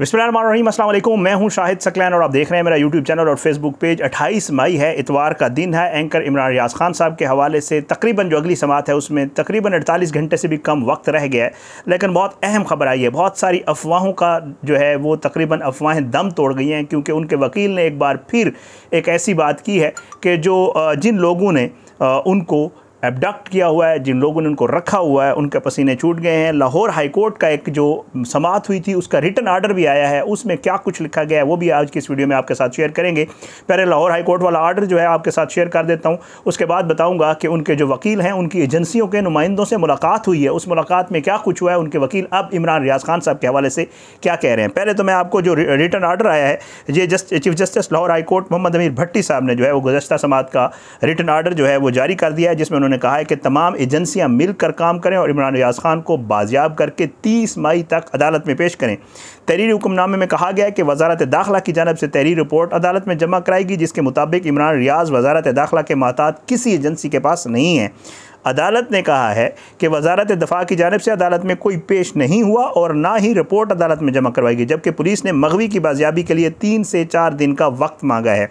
अस्सलाम वालेकुम मैं हूँ शाहिद सकलैन और आप देख रहे हैं मेरा यूट्यूब चैनल और फेसबुक पेज 28 मई है, इतवार का दिन है। एंकर इमरान रियाज खान साहब के हवाले से तकरीबन जो अगली समात है, उसमें तकरीबन 48 घंटे से भी कम वक्त रह गया है। लेकिन बहुत अहम खबर आई है, बहुत सारी अफवाहों का जो है, वो तकरीबन अफवाहें दम तोड़ गई हैं, क्योंकि उनके वकील ने एक बार फिर एक ऐसी बात की है कि जो जिन लोगों ने उनको एबडक्ट किया हुआ है, जिन लोगों ने उनको रखा हुआ है, उनके पसीने छूट गए हैं। लाहौर हाई कोर्ट का एक जो समात हुई थी, उसका रिटर्न आर्डर भी आया है। उसमें क्या कुछ लिखा गया है, वो भी आज की इस वीडियो में आपके साथ शेयर करेंगे। पहले लाहौर हाई कोर्ट वाला आर्डर जो है, आपके साथ शेयर कर देता हूँ। उसके बाद बताऊँगा कि उनके जो वकील हैं, उनकी एजेंसियों के नुमाइंदों से मुलाकात हुई है। उस मुलाकात में क्या कुछ हुआ है, उनके वकील अब इमरान रियाज खान साहब के हवाले से क्या कह रहे हैं। पहले तो मैं आपको जो रिटर्न आर्डर आया है, ये just, chief justice Lahore high court Mohammad Amir Bhatti sahab ने जो है, वो गुजशत समात का रिटर्न आर्डर जो है, वो जारी कर दिया है, जिसमें उन्होंने कहा है कि तमाम एजेंसियाँ मिलकर काम करें और इमरान रियाज खान को बाजियाब करके तीस मई तक अदालत में पेश करें। तहरीर हुक्मनामे में कहा गया है कि वजारत दाखिला की जानब से तहरीर रिपोर्ट अदालत में जमा कराएगी, जिसके मुताबिक इमरान रियाज वजारत दाखिला के महतात किसी एजेंसी के पास नहीं है। अदालत ने कहा है कि वजारत दफ़ा की जानब से अदालत में कोई पेश नहीं हुआ और ना ही रिपोर्ट अदालत में जमा करवाएगी जबकि पुलिस ने मगवी की बाजियाबी के लिए तीन से चार दिन का वक्त मांगा है।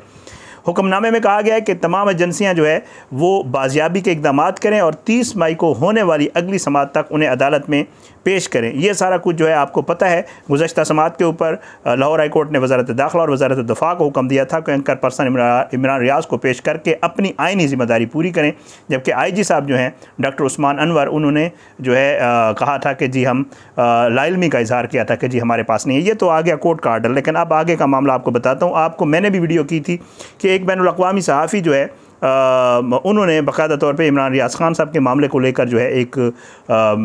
हुक्मनामे में कहा गया है कि तमाम एजेंसियाँ जो है, वो बाजियाबी के इकदाम करें और तीस मई को होने वाली अगली समात तक उन्हें अदालत में पेश करें। ये सारा कुछ जो है आपको पता है। गुजशत समात के ऊपर लाहौर हाई कोर्ट ने वजारत दाखिला और वजारत दफ़ा को हुक्म दिया था कि एंकर पर्सन इमरान रियाज को पेश करके अपनी आइनी ज़िम्मेदारी पूरी करें। जबकि आई जी साहब जो हैं डॉक्टर उस्मान अनवर उन्होंने जो है आ, कहा था कि जी हम लाइलमी का इजहार किया था कि जी हमारे पास नहीं है। ये तो आ गया कोर्ट का आर्डर। लेकिन अब आगे का मामला आपको बताता हूँ। आपको मैंने भी वीडियो की थी कि एक बैन अवी सहाफ़ी जो है उन्होंने बाकायदा तौर पे इमरान रियाज खान साहब के मामले को लेकर जो है एक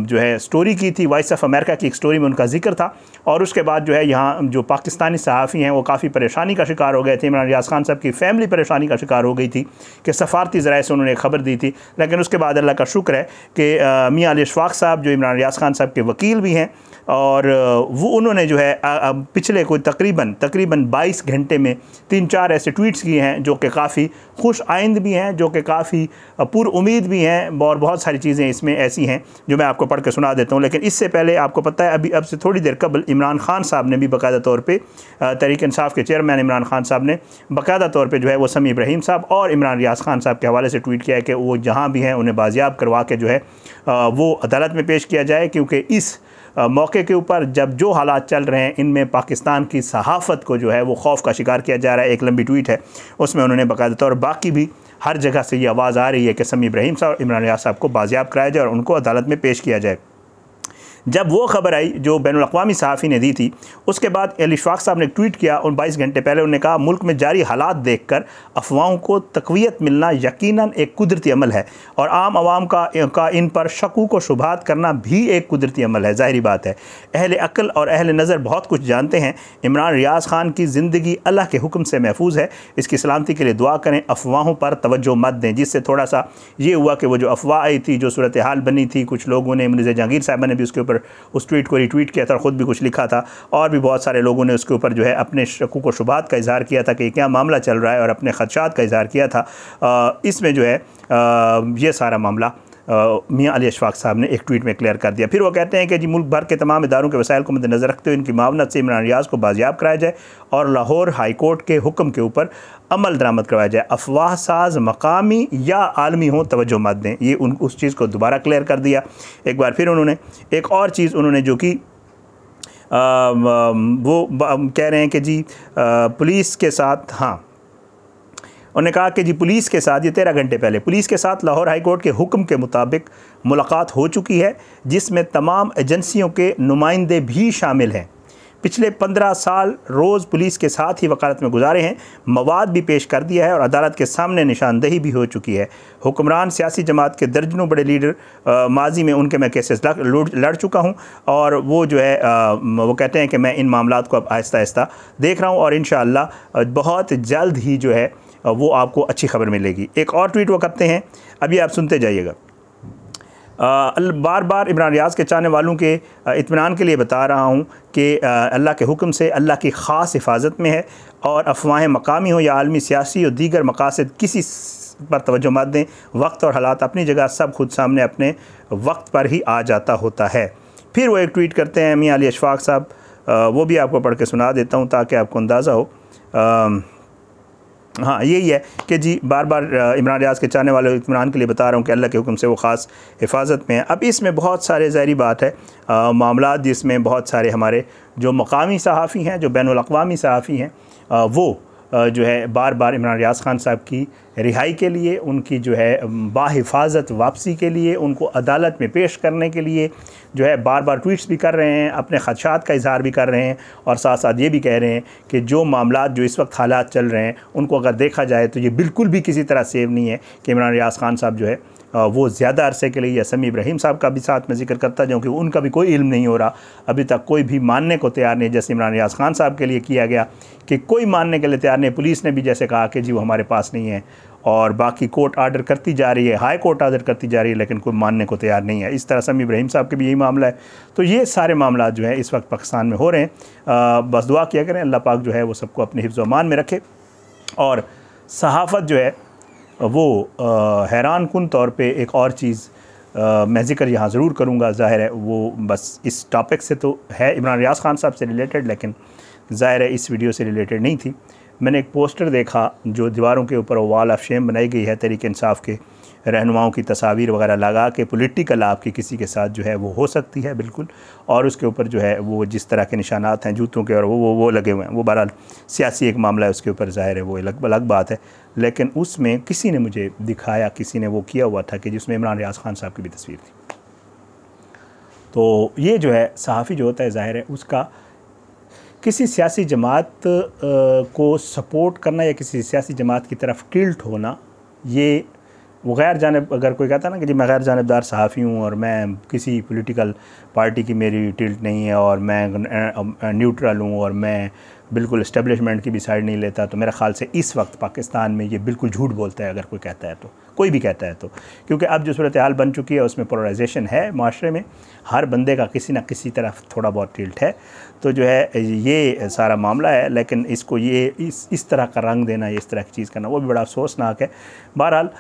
जो है स्टोरी की थी। वॉइस ऑफ़ अमेरिका की एक स्टोरी में उनका ज़िक्र था। और उसके बाद जो है यहाँ जो पाकिस्तानी सहाफ़ी हैं, वो काफ़ी परेशानी का शिकार हो गए थे। इमरान रियाज खान साहब की फैमिली परेशानी का शिकार हो गई थी कि सफारती ज़रा से उन्होंने खबर दी थी। लेकिन उसके बाद अल्लाह का शुक्र है कि मियाँ अली अशफाक साहब, जो इमरान रियाज खान साहब के वकील भी हैं और वो उन्होंने जो है पिछले कोई तकरीबन तकरीबन 22 घंटे में तीन चार ऐसे ट्वीट्स किए हैं, जो कि काफ़ी खुश आइंद भी हैं, जो कि काफ़ी पुर उम्मीद भी हैं और बहुत सारी चीज़ें इसमें ऐसी हैं, जो मैं आपको पढ़ के सुना देता हूँ। लेकिन इससे पहले आपको पता है, अभी, अब से थोड़ी देर कबल इमरान खान साहब ने भी बाकायदा तौर पर तहरीक इंसाफ के चेयरमैन इमरान खान साहब ने बाकायदा तौर पर जो है, वो समी इब्राहिम साहब और इमरान रियाज खान साहब के हवाले से ट्वीट किया है कि वो जहाँ भी हैं, उन्हें बाजियाब करवा के जो है वो अदालत में पेश किया जाए, क्योंकि इस मौके के ऊपर जब जो हालात चल रहे हैं, इनमें पाकिस्तान की सहाफ़त को जो है वो खौफ का शिकार किया जा रहा है, एक लंबी ट्वीट है, उसमें उन्होंने बाकायदा तौर बाकी भी हर जगह से ये आवाज़ आ रही है कि समी इब्राहिम साहब, इमरान रियाज साहब को बाजियाब कराया जाए और उनको अदालत में पेश किया जाए। जब वो खबर आई जो बैन अवी सहाफ़ी ने दी थी उसके बाद अलीशफाक साहब ने ट्वीट किया उन बाईस घंटे पहले उन्होंने कहा मुल्क में जारी हालात देख कर अफवाहों को तकवीत मिलना यकीन एक कुदरती अमल है और आम आवाम का, का इन पर शकू को शुभात करना भी एक कुदरती अमल है। ज़ाहरी बात है अहल अक्ल और अहल नज़र बहुत कुछ जानते हैं। इमरान रियाज खान की ज़िंदगी अल्लाह के हुक्म से महफूज है। इसकी सलामती के लिए दुआ करें अफवाहों पर तवज्जो मत दें जिससे थोड़ा सा ये हुआ कि वो जो अफवाह आई थी जो सूरत हाल बनी थी कुछ लोगों ने मिर्ज़ा जहांगीर साहब ने भी उसके ऊपर उस ट्वीट को रिट्वीट किया था और ख़ुद भी कुछ लिखा था। और भी बहुत सारे लोगों ने उसके ऊपर जो है अपने शकूक व शुबात का इजहार किया था कि क्या मामला चल रहा है और अपने ख़दशात का इजहार किया था। इसमें जो है ये सारा मामला मियाँ अली अशफाक साहब ने एक ट्वीट में क्लियर कर दिया। फिर वो कहते हैं कि जी, मुल्क भर के तमाम इदारों के वसाइल को मद्देनज़र रखते हुए इनकी मावनत से इमरान रियाज को बाजियाब कराया जाए और लाहौर हाई कोर्ट के हुक्म के ऊपर अमल दरामद करवाया जाए। अफवाह साज मकामी या आलमी हो तोज्जो मत दें। ये उन, उस चीज़ को दोबारा क्लियर कर दिया। एक बार फिर उन्होंने, एक और चीज़ उन्होंने जो कि वो कह रहे हैं कि जी पुलिस के साथ हाँ उन्होंने कहा कि जी पुलिस के साथ ये तेरह घंटे पहले पुलिस के साथ लाहौर हाई कोर्ट के हुक्म के मुताबिक मुलाकात हो चुकी है जिसमें तमाम एजेंसियों के नुमाइंदे भी शामिल हैं। पिछले पंद्रह साल रोज़ पुलिस के साथ ही वकालत में गुजारे हैं मवाद भी पेश कर दिया है और अदालत के सामने निशानदेही भी हो चुकी है। हुक्मरान सियासी जमात के दर्जनों बड़े लीडर माजी में उनके मैं केसेस लड़ चुका हूँ और वो जो है आ, वो कहते हैं कि मैं इन मामला को अब आहिस्ता आहिस्ता देख रहा हूँ और इन बहुत जल्द ही जो है वो आपको अच्छी खबर मिलेगी। एक और ट्वीट वो करते हैं। अभी आप सुनते जाइएगा। बार बार इमरान रियाज के चाहने वालों के इतमान के लिए बता रहा हूँ कि अल्लाह के हुक्म से अल्लाह की ख़ास हिफाजत में है और अफवाहें मकामी हो या आलमी सियासी और दीगर मकासद किसी पर तोज्जो मत दें। वक्त और हालात अपनी जगह सब खुद सामने अपने वक्त पर ही आ जाता होता है। फिर वो एक ट्वीट करते हैं मियाँ अली अशफाक साहब। वो भी आपको पढ़ के सुना देता हूँ ताकि आपको अंदाज़ा हो। हाँ यही है कि जी बार बार इमरान रियाज के चाहने वाले इमरान के लिए बता रहा हूँ कि अल्लाह के हुक्म से वो ख़ास हिफाजत में है। अब इसमें बहुत सारे ज़हरी बात है। मामला जिसमें बहुत सारे हमारे जो मकामी सहाफ़ी हैं, जो बैन अवी सहाफ़ी हैं वो जो है बार बार इमरान रियाज खान साहब की रिहाई के लिए, उनकी जो है बाहिफाजत वापसी के लिए, उनको अदालत में पेश करने के लिए जो है बार बार ट्वीट्स भी कर रहे हैं, अपने खदशात का इजहार भी कर रहे हैं और साथ साथ ये भी कह रहे हैं कि जो मामला जो इस वक्त हालात चल रहे हैं, उनको अगर देखा जाए तो ये बिल्कुल भी किसी तरह सेव नहीं है कि इमरान रियाज खान साहब जो है वो ज़्यादा अरसे के लिए, या समी इब्राहिम साहब का भी साथ में ज़िक्र करता जाऊँ कि उनका भी कोई इल्म नहीं हो रहा। अभी तक कोई भी मानने को तैयार नहीं, जैसे इमरान रियाज खान साहब के लिए किया गया, कि कोई मानने के लिए तैयार नहीं। पुलिस ने भी जैसे कहा कि जी, वो हमारे पास नहीं है, और बाकी कोर्ट आर्डर करती जा रही है, हाई कोर्ट आर्डर करती जा रही है, लेकिन कोई मानने को तैयार नहीं है। इस तरह समी इब्राहिम साहब के भी यही मामला है। तो ये सारे मामला जो है, इस वक्त पाकिस्तान में हो रहे हैं। बस दुआ किया करें, अल्लाह पाक जो है, वो सबको अपने हिफ्ज़ अमान में रखे। और सहाफ़त जो है वो हैरान कन तौर पे एक और चीज़ मैं ज़िक्र यहाँ ज़रूर करूँगा। ज़ाहिर है वो बस इस टॉपिक से तो है, इमरान रियाज खान साहब से रिलेटेड लेकिन ज़ाहिर है इस वीडियो से रिलेटेड नहीं थी। मैंने एक पोस्टर देखा जो दीवारों के ऊपर वाल ऑफ़ शेम बनाई गई है, तरीके इंसाफ के। रहनुमाओं की तस्वीर वगैरह लगा के पोलिटिकल आपकी किसी के साथ जो है वो हो सकती है, बिल्कुल। और उसके ऊपर जो है वो जिस तरह के निशानात हैं, जूतों के और वो वो वो लगे हुए हैं। वो बहरहाल सियासी एक मामला है, उसके ऊपर ज़ाहिर है वो अलग अलग बात है। लेकिन उसमें किसी ने मुझे दिखाया, किसी ने वो किया हुआ था कि जिसमें इमरान रियाज खान साहब की भी तस्वीर थी। तो ये जो है सहाफ़ी जो होता है, ज़ाहिर है उसका किसी सियासी जमात को सपोर्ट करना या किसी सियासी जमात की तरफ़ टिल्ट होना, ये वो गैर जानब अगर कोई कहता ना कि जी मैं गैर जानबदार सहाफ़ी हूँ और मैं किसी पोलिटिकल पार्टी की मेरी टिल्ट नहीं है और मैं न्यूट्रल हूँ और मैं बिल्कुल इस्टेब्लिशमेंट की भी साइड नहीं लेता तो मेरे ख्याल से इस वक्त पाकिस्तान में ये बिल्कुल झूठ बोलता है अगर कोई कहता है तो। कोई भी कहता है तो। क्योंकि अब जो सूरत हाल बन चुकी है, उसमें पोलराइजेशन है माशरे में। हर बंदे का किसी न किसी तरफ़ थोड़ा बहुत टिल्ट है। तो जो है, ये सारा मामला है, लेकिन इसको ये, इस इस तरह का रंग देना, इस तरह की चीज़ करना, वो भी बड़ा अफसोसनाक है। बहरहाल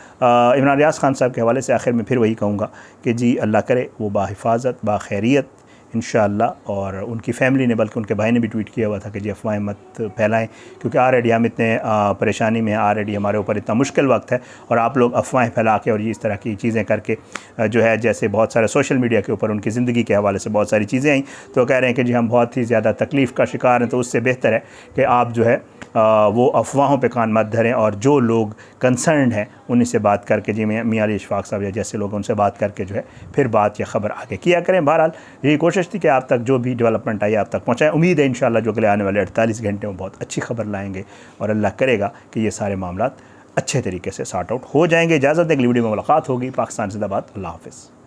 इमरान रियाज खान साहब के हवाले से आखिर में फिर वही कहूँगा कि जी, अल्लाह करे, वो बाहिफाजत, बाखैरियत इन और उनकी फैमिली ने, बल्कि उनके भाई ने भी ट्वीट किया हुआ था कि जी, अफवाहें मत फैलाएँ, क्योंकि आलरेडी हम इतने परेशानी में आलरेडी हमारे ऊपर इतना मुश्किल वक्त है, और आप लोग अफवाहें फैला के और ये इस तरह की चीज़ें करके जो है, जैसे बहुत सारे सोशल मीडिया के ऊपर उनकी ज़िंदगी के हवाले से बहुत सारी चीज़ें आई तो कह रहे हैं कि जी, हम बहुत ही ज़्यादा तकलीफ़ का शिकार हैं तो उससे बेहतर है कि आप जो है वो अफवाहों पर कान मत धरें, और जो लोग कंसर्न हैं उन्हीं से बात करके जी, मियाँ इशफाक साहब या जैसे लोग उनसे बात करके जो है फिर बात या ख़बर आगे किया करें। बहरहाल, यही कोशिश थी कि आप तक जो भी डेवलपमेंट आई आप तक पहुँचाएँ। उम्मीद है इन जो अगले आने वाले अड़तालीस घंटे में बहुत अच्छी खबर लाएँगे और अल्लाह करेगा कि ये सारे मामला अच्छे तरीके से सार्ट आउट हो जाएँगे। इजाज़त, अगली वीडियो में मुलाकात होगी। पाकिस्तान जिंदाबाद। अल्लाह हाफ़िज़।